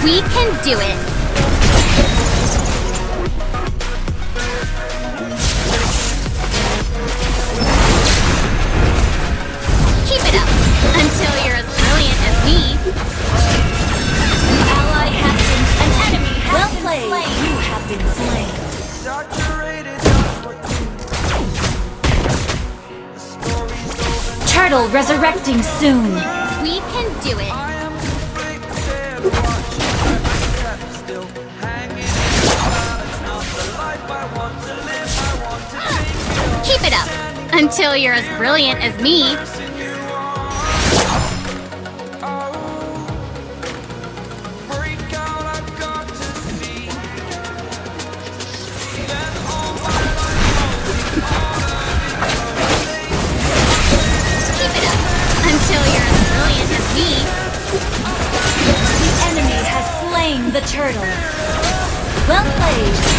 you. The story's over Turtle resurrecting soon. We can do it. Until you're as brilliant as me. person you are. Oh,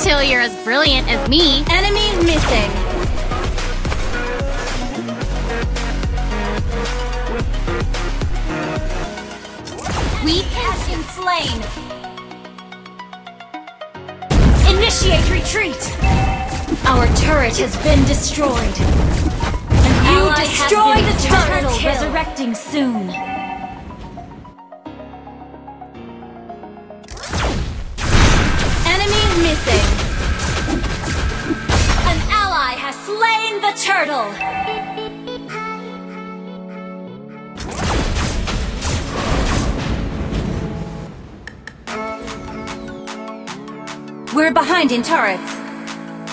until you're as brilliant as me. Enemy missing. We Has been slain. Initiate retreat. Our turret has been destroyed. And you ally has destroy the turret. resurrecting soon. Missing. An ally has slain the turtle. We're behind in turrets.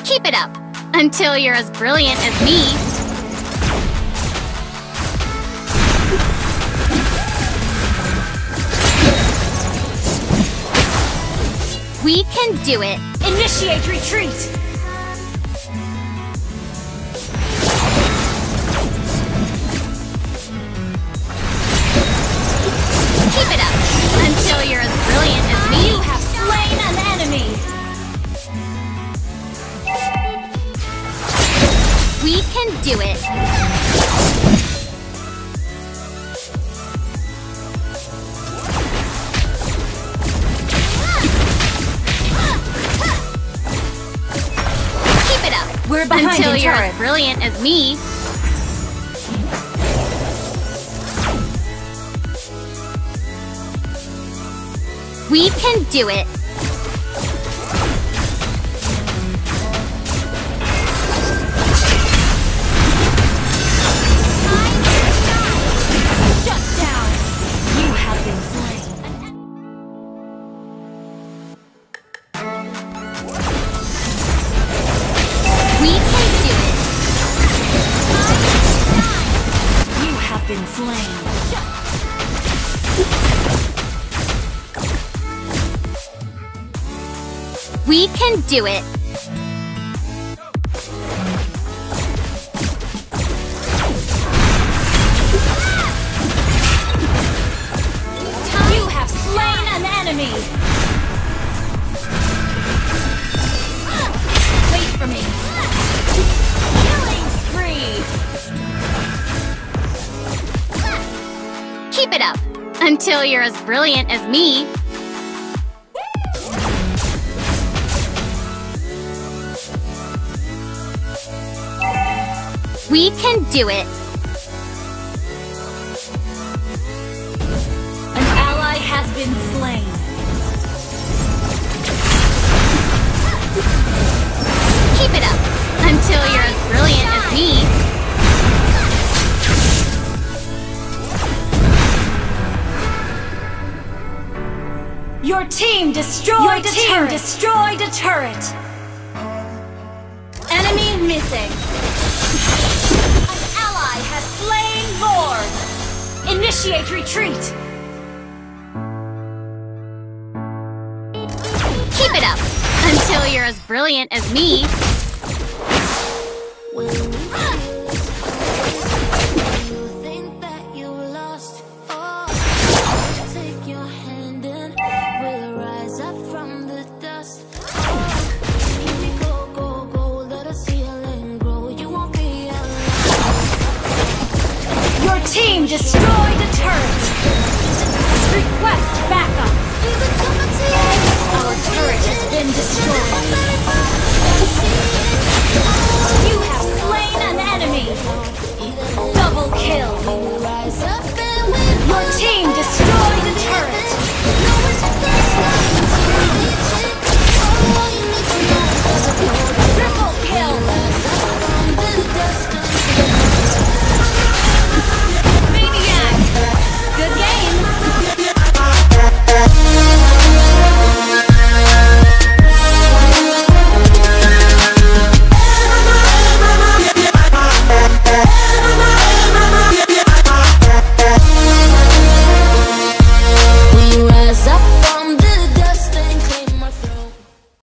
keep it up until you're as brilliant as me. We can do it. Initiate retreat. Keep it up until you're as brilliant as me. You have slain an enemy. We can do it. We're behind until you're turret. as brilliant as me. We can do it. Been slain. We can do it. Until you're as brilliant as me. We can do it. An ally has been slain. Keep it up. Until you're as brilliant as me. Team destroyed Your a team turret. destroyed a turret. Enemy missing. An ally has slain Lord. Initiate retreat. Keep it up. Until you're as brilliant as me. Destroyed a turret! Request backup! Our turret has been destroyed!